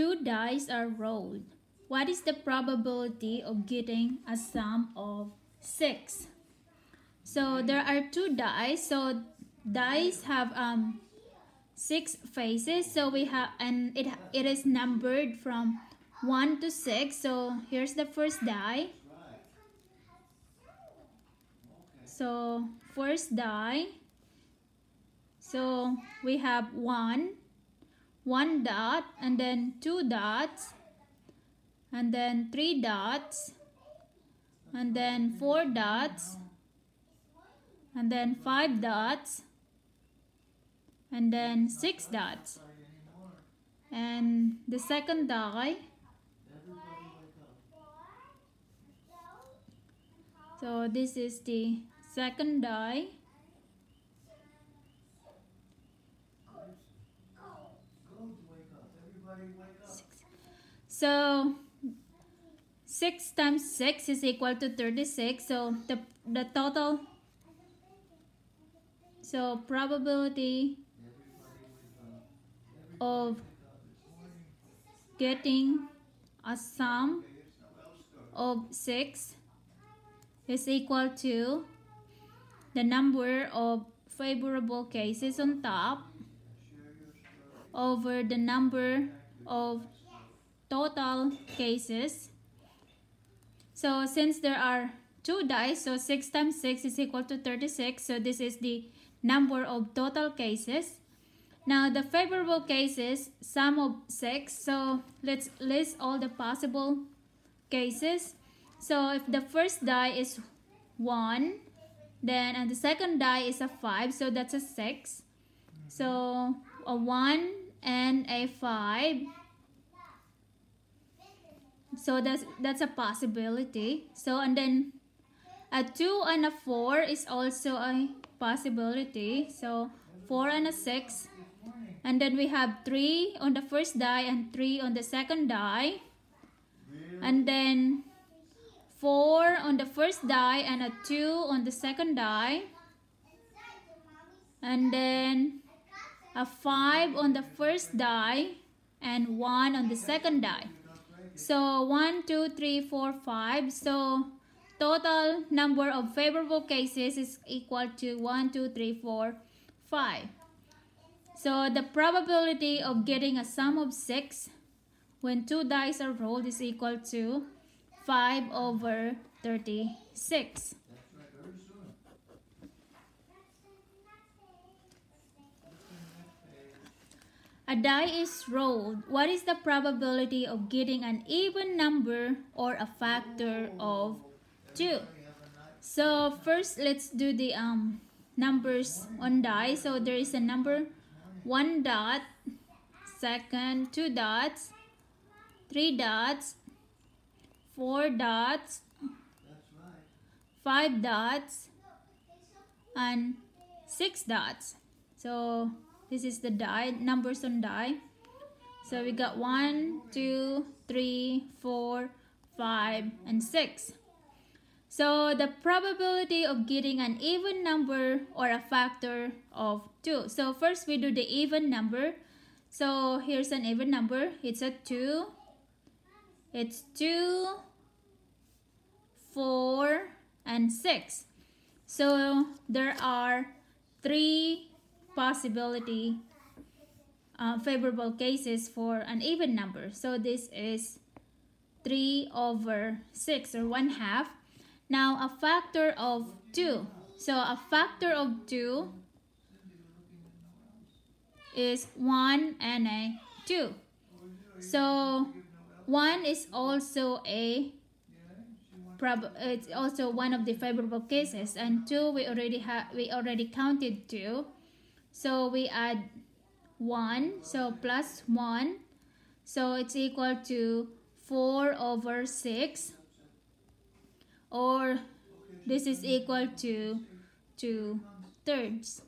two dice are rolled, what is the probability of getting a sum of 6? So there are two dice. So dice have um, six faces. So we have, and it, it is numbered from 1 to 6. So here's the first die. So first die. So we have 1, 1 dot, and then 2 dots, and then 3 dots, and then 4 dots, and then 5 dots, and then 6 dots. And the second die, so this is the second die. So 6 times 6 is equal to 36. So the, the total, so probability of getting a sum of 6 is equal to the number of favorable cases on top over the number of total cases. So since there are two dice, so 6 times 6 is equal to 36. So this is the number of total cases. Now the favorable cases, sum of 6. So let's list all the possible cases. So if the first die is 1, then and the second die is a 5, so that's a 6. So a 1 and a 5 so that's that's a possibility. So and then a 2 and a 4 is also a possibility. So 4 and a 6 and then we have 3 on the first die and 3 on the second die. And then 4 on the first die and a 2 on the second die. And then a 5 on the first die and 1 on the second die so 1, 2, 3, 4, 5. So total number of favorable cases is equal to 1, 2, 3, 4, 5. So the probability of getting a sum of 6 when two dice are rolled is equal to 5 over 36. A die is rolled. What is the probability of getting an even number or a factor of 2? So first, let's do the um, numbers on die. So there is a number 1 dot, second 2 dots, 3 dots, 4 dots, 5 dots, and 6 dots. So this is the die, numbers on die. So we got 1, 2, 3, 4, 5, and 6. So the probability of getting an even number or a factor of 2. So first we do the even number. So here's an even number. It's a 2. It's 2, 4, and 6. So there are 3 possibility uh, favorable cases for an even number. So this is 3 over 6 or 1 half. Now a factor of 2. So a factor of 2 is 1 and a 2. So 1 is also a prob it's also one of the favorable cases and 2 we already have we already counted 2 so we add 1. So plus 1. So it's equal to 4 over 6. Or this is equal to 2 thirds.